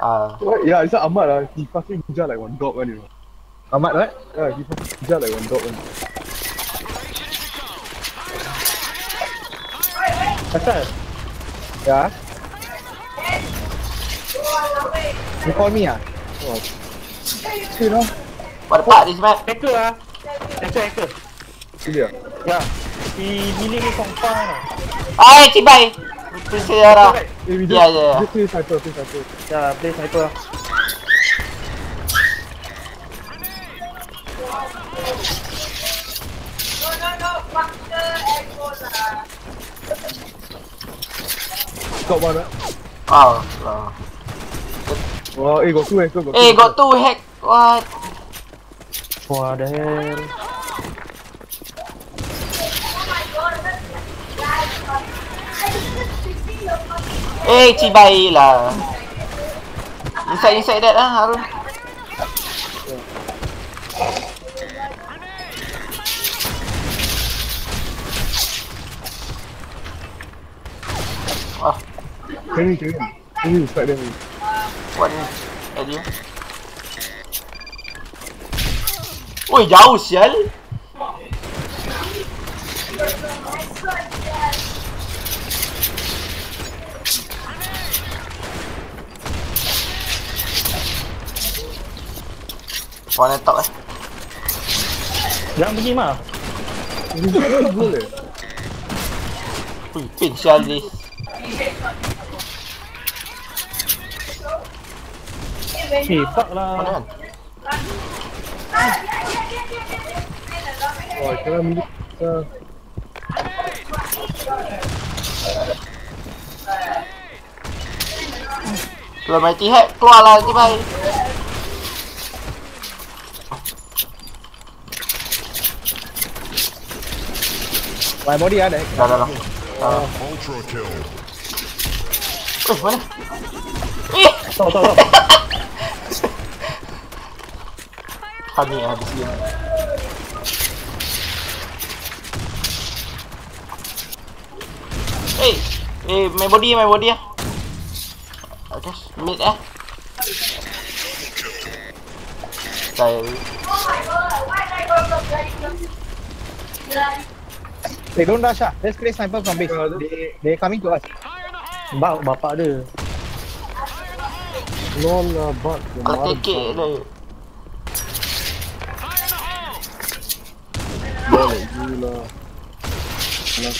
Ah. What? Yeah, it's like Ahmad lah. He fucking hujah like one dog one, you know. Ahmad what? Yeah, he fucking hujah like one dog one. Asal? Ya. You call me ah? Oh. You know? Buat depan dia Smat. Hacker lah. Hacker, hacker. Really ah? Ya. Si Billy ni kompang tau. Ai, cibai. Itu sejarah. Eh, we Ya, just, ya, ya. just play sniper, play sniper. Ya, play sniper lah. Top one ah. Wow. wow. Wow, eh, got two hacker, got two Eh, got hacker. two hack. What? What the hell? Eh, cibai lah. Inside inside that lah, Harun. Wah, Can we, can we? Can we strike them? what ni? You. Oi, jauh sial. One top eh. Jangan pergi mah. Ui, pin sial ni. Eh, fuck Mana lah. kan? Wah, kena milik. Uh, Keluar mighty hack, keluar lah cibai. My body ada. Dah dah dah. Ah. Ultra kill. Eh, mana? Eh! Tahu, tahu, tahu. Funny ah di sini. Eh, eh, my body, my body ah. Okay, mid eh. Saya They don't rush ah. Let's play sniper from base. They they coming to us. Bak, bapak dia. non lah, but. kalau kekek dia. Boleh, gila. Alah.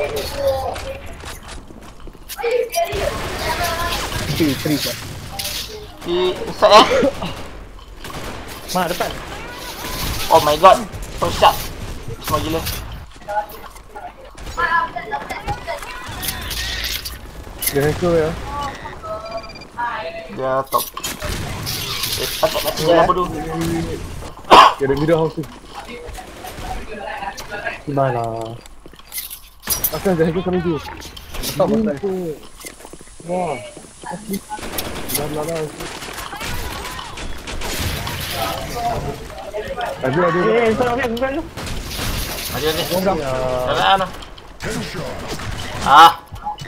Three, three sir. Di inside eh. Mah, depan. Oh my god. So sharp. Semua gila. Dia hacker ya. Dia top. Eh, patut mati jalan bodoh. Dia ada middle house tu. Lah. Asal dia hacker coming tu. Stop asal. Wah. Ada ada. Eh, eh, sorry, aku kan. Ada ni. Ya. Jalan lah. Ah.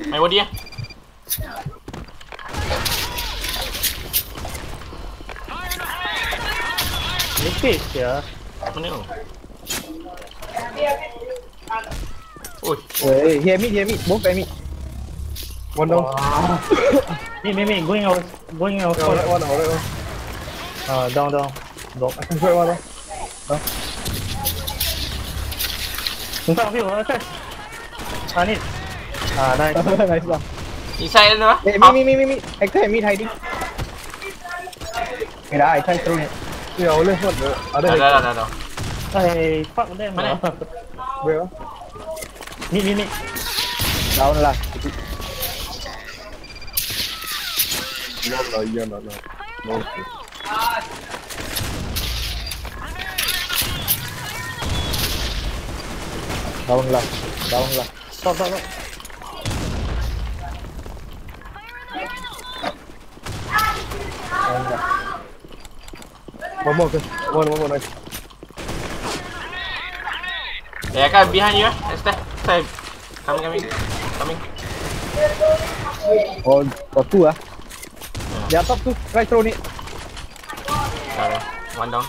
My body ah. Lepis ya. Mana tu? Oi, Hey, here meet, here meet. Both at meet. One down. Ni, ni, ni. Going out. Going out. Yeah, alright one, alright one. Ah, down, down. Drop. I can strike one lah. Tunggu view, atas. Ah, ni. Ah, nice. nice lah. inside lah. Hey, me, me, me, me, me. At mid hiding. Wait ah, I try throw it. Ya, oleh what? Ada Dah, dah, hacker. dah, dah. Hey, fuck them. Mana? lah. Where ah? Ni, ni, ni. Down lah. Iya lah lah. Non. okay. Down lah. Down lah. Stop, stop, stop. Down lah. One more, okay. One, one more, nice. Eh, kan behind you eh. Step. Step. Coming, coming. Coming. Oh, got two ah. They are top two. Try throw ni. Sorry. One down.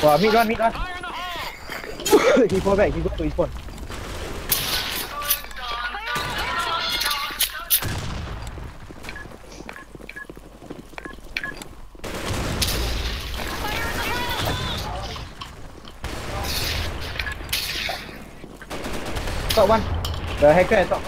Wah, mid one, mid one. he fall back. He go to his spawn. Top one. The hacker at top.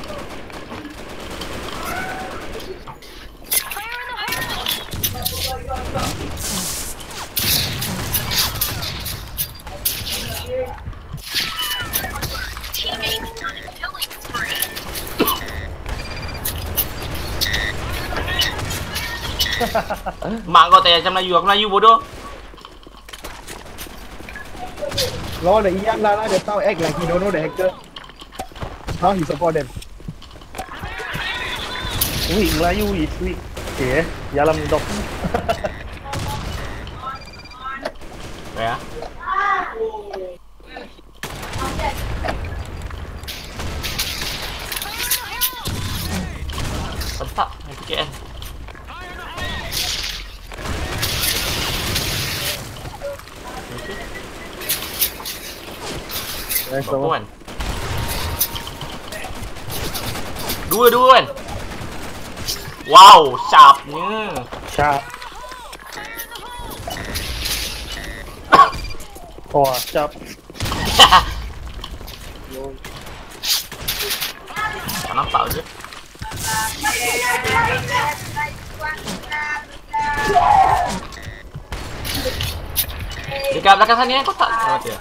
Mak kau tak macam Melayu. Aku Melayu bodoh. Law the Ian lah lah. The Tao act like he don't know the hacker. Now he support them. Weak Melayu is weak. Okay eh. Dalam dok. Ya. Setak. PKN. Nice ดูดูมันว้าวจับนี่จับโอ้จับขอน้ำเปล่าดิดีกับแล้วก็ท่านนี้ก็ตัดเดี๋ยว